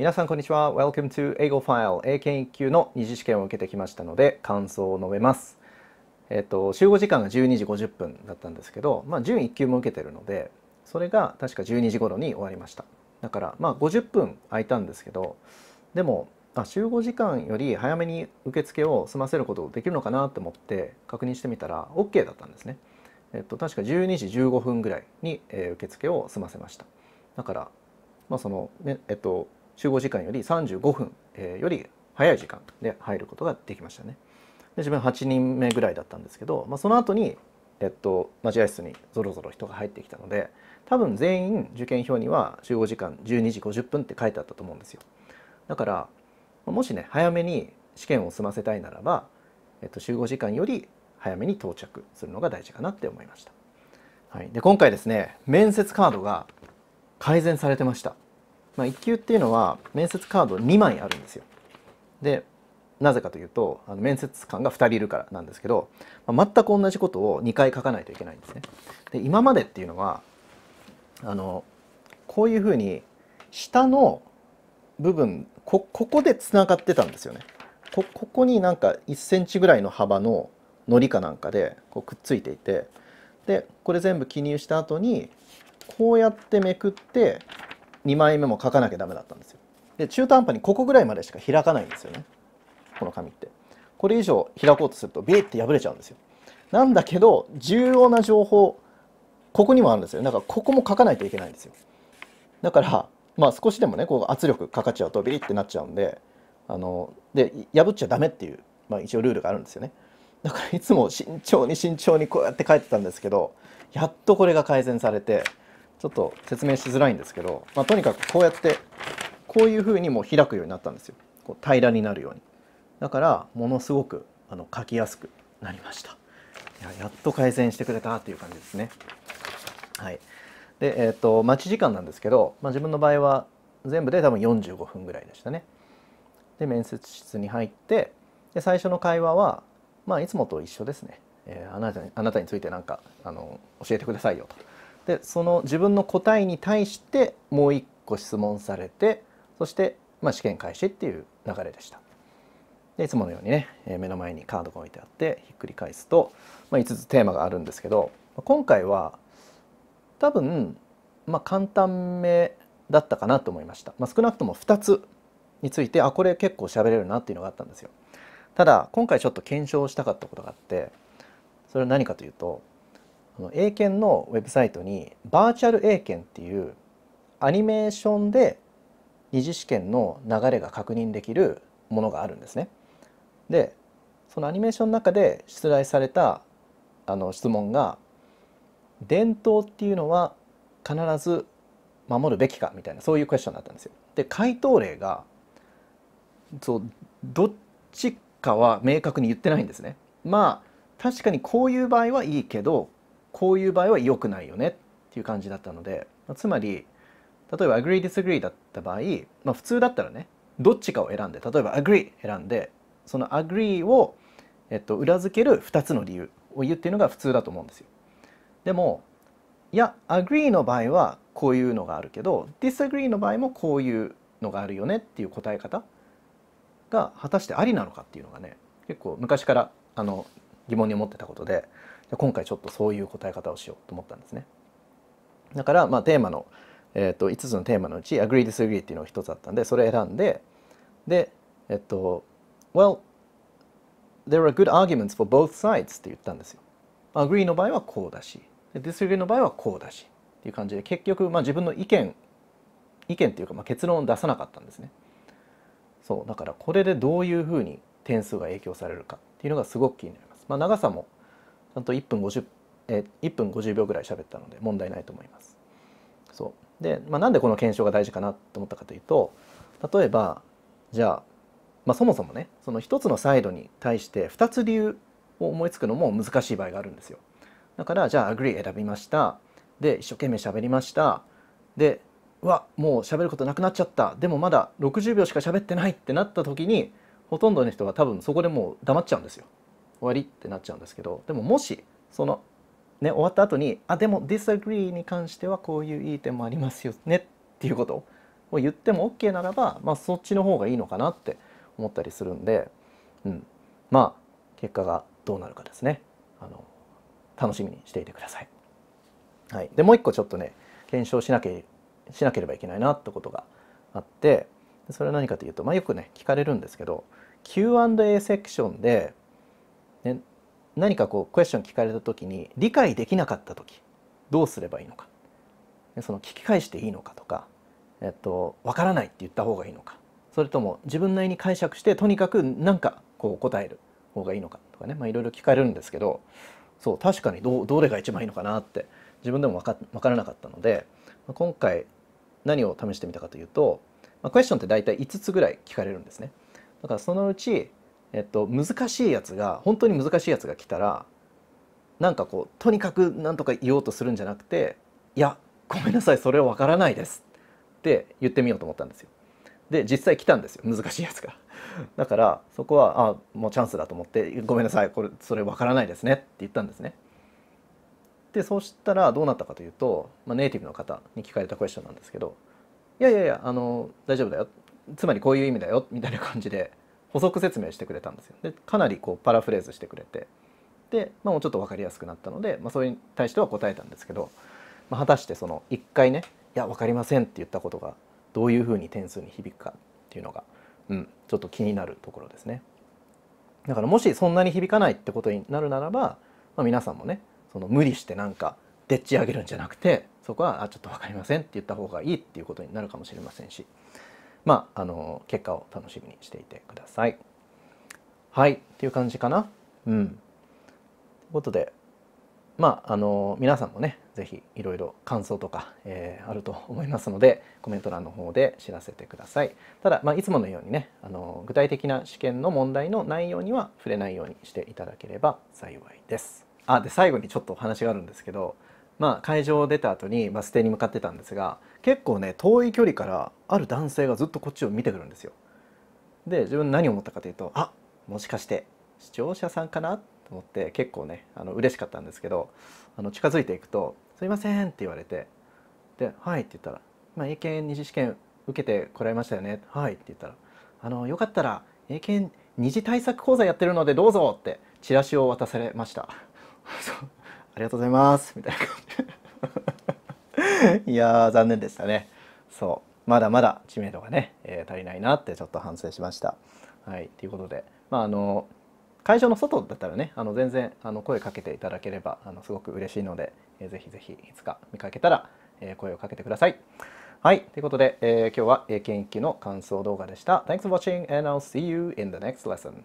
皆さんこんにちは Welcome to 英語ファイル英検1級の二次試験を受けてきましたので感想を述べますえっと集合時間が12時50分だったんですけどまあ準1級も受けてるのでそれが確か12時頃に終わりましただからまあ50分空いたんですけどでもあ集合時間より早めに受付を済ませることできるのかなと思って確認してみたら OK だったんですね。えっと、確か12時15分ぐらいに、えー、受付を済ませました。だから、まあそのねえっと、集合時間より35分、えー、より早い時間で入ることができましたね。で自分8人目ぐらいだったんですけど、まあ、その後に、えっと、待合室にぞろぞろ人が入ってきたので多分全員受験票には集合時間12時50分って書いてあったと思うんですよ。だからもしね早めに試験を済ませたいならば、えっと、集合時間より早めに到着するのが大事かなって思いました。はい、で今回ですね面接カードが改善されてました。まあ、1級っていうのは面接カード2枚あるんですよ。でなぜかというとあの面接官が2人いるからなんですけど、まあ、全く同じことを2回書かないといけないんですね。で今までっていうのはあのこういうふうに下の部分こここでつながってたんですよねこここになんか1センチぐらいの幅ののりかなんかでこうくっついていてでこれ全部記入した後にこうやってめくって2枚目も書かなきゃダメだったんですよ。で中途半端にここぐらいまでしか開かないんですよね。この紙って。これ以上開こうとするとビリッて破れちゃうんですよ。なんだけど重要な情報ここにもあるんですよ。だからここも書かないといけないんですよ。だからまあ、少しでもねこう圧力かかっちゃうとビリってなっちゃうんであので破っちゃダメっていう、まあ、一応ルールがあるんですよね。だからいつも慎重に慎重にこうやって書いてたんですけどやっとこれが改善されてちょっと説明しづらいんですけど、まあ、とにかくこうやってこういうふうにもう開くようになったんですよこう平らになるようにだからものすごくあの書きやすくなりましたややっと改善してくれたっていう感じですねはいで、えーと、待ち時間なんですけど、まあ、自分の場合は全部で多分45分ぐらいでしたね。で面接室に入ってで最初の会話は、まあ、いつもと一緒ですね。えー、あなたにあなたについて何かあの教えてくださいよと。でその自分の答えに対してもう一個質問されてそして、まあ、試験開始っていう流れでした。でいつものようにね、え、目の前にカードが置いてあってひっくり返すと、まあ、5つテーマがあるんですけど今回は多分、まあ、簡単めだったかなと思いました、まあ、少なくとも2つについてあこれ結構喋れるなっていうのがあったんですよただ今回ちょっと検証したかったことがあってそれは何かというと英検のウェブサイトにバーチャル英検っていうアニメーションで二次試験の流れが確認できるものがあるんですね。でそのアニメーションの中で出題されたあの質問が伝統っていうのは必ず守るべきかみたいなそういうクエスチョンだったんですよ。で回答例がそうどっちかは明確に言ってないんですね。まあ確かにこういう場合はいいけどこういう場合は良くないよねっていう感じだったのでつまり例えば agree disagree だった場合、まあ、普通だったらねどっちかを選んで例えば agree 選んでその agree を、えっと、裏付ける2つの理由を言うっていうのが普通だと思うんですよ。でもいや agree の場合はこういうのがあるけど disagree の場合もこういうのがあるよねっていう答え方が果たしてありなのかっていうのがね結構昔からあの疑問に思ってたことで今回ちょっとそういう答え方をしようと思ったんですね。だからまあテーマの、えー、と5つのテーマのうち agree disagree っていうのが1つあったんでそれ選んででえっと well there are good arguments for both sides って言ったんですよ。agree の場合はこうだし disagree の場合はこうだしっていう感じで結局、まあ、自分の意見意見っていうか、まあ、結論を出さなかったんですね。そうだからこれでどういうふうに点数が影響されるかっていうのがすごく気になります。まあ、長さもちゃんと1分50え1分50秒ぐらい喋ったので問題ないと思います。そう。で、まあ、なんでこの検証が大事かなと思ったかというと例えばじゃあ、まあ、そもそもねその1つのサイドに対して2つ理由を思いつくのも難しい場合があるんですよ。だからじゃあ agree 選びました。で一生懸命喋りました。でうわもう喋ることなくなっちゃった。でもまだ60秒しか喋ってないってなった時にほとんどの人が多分そこでもう黙っちゃうんですよ。終わりってなっちゃうんですけどでももしそのね終わった後にあでも disagree に関してはこういういい点もありますよねっていうことを言っても OK ならば、まあ、そっちの方がいいのかなって思ったりするんで、うん、まあ結果がどうなるかですね。あの楽しみにしていてください。はい、でもう一個ちょっとね検証しなきゃしなければいけないなってことがあってそれは何かというと、まあ、よくね聞かれるんですけど Q&A セクションで、ね、何かこうクエスチョン聞かれた時に理解できなかった時どうすればいいのか。その聞き返していいのかとか、えっと、分からないって言った方がいいのか。それとも自分なりに解釈してとにかく何かこう答える方がいいのかとかね、まあ、いろいろ聞かれるんですけどそう確かにどどれが一番いいのかなって自分でも分か分からなかったので今回何を試してみたかというと、まあ、クエスチョンって大体5つぐらい聞かれるんですね。だからそのうち、えっと、難しいやつが本当に難しいやつが来たらなんかこうとにかく何とか言おうとするんじゃなくて「いやごめんなさいそれは分からないです」って言ってみようと思ったんですよ。で実際来たんですよ難しいやつが。だからそこはあもうチャンスだと思って「ごめんなさいこれそれ分からないですね」って言ったんですね。でそうしたらどうなったかというと、まあ、ネイティブの方に聞かれたクエスチョンなんですけど「いやいやいやあの大丈夫だよつまりこういう意味だよ」みたいな感じで補足説明してくれたんですよ。でかなりこうパラフレーズしてくれてで、まあ、もうちょっと分かりやすくなったので、まあ、それに対しては答えたんですけど、まあ、果たしてその一回ね「いや分かりません」って言ったことがどういうふうに点数に響くかっていうのが、うん、ちょっと気になるところですね。だからもしそんなに響かないってことになるならば、まあ、皆さんもねその無理してなんかでっち上げるんじゃなくてそこはあちょっと分かりませんって言った方がいいっていうことになるかもしれませんしまああの結果を楽しみにしていてください。はいっていう感じかな。うん。ということでまああの皆さんもね是非いろいろ感想とか、えー、あると思いますのでコメント欄の方で知らせてください。ただ、まあ、いつものようにねあの具体的な試験の問題の内容には触れないようにしていただければ幸いです。あで最後にちょっとお話があるんですけど、まあ、会場を出た後にバス停に向かってたんですが結構ね遠い距離からある男性がずっとこっちを見てくるんですよ。で自分何を思ったかというとあもしかして視聴者さんかなと思って結構ねあの嬉しかったんですけどあの近づいていくと「すいません」って言われてで「はい」って言ったら「まあ、英検二次試験受けてこられましたよね」「はい」って言ったら「あのよかったら英検二次対策講座やってるのでどうぞ」ってチラシを渡されました。ありがとうございます。みたいな感じ。いや残念でしたね。そう。まだまだ知名度がね、えー、足りないなってちょっと反省しました。はい。ということで。まああの会場の外だったらねあの全然あの声かけていただければあのすごく嬉しいので、えー、ぜひぜひいつか見かけたら、えー、声をかけてください。はい。ということで、えー、今日は英検1級の感想動画でした。Thanks for watching and I'll see you in the next lesson.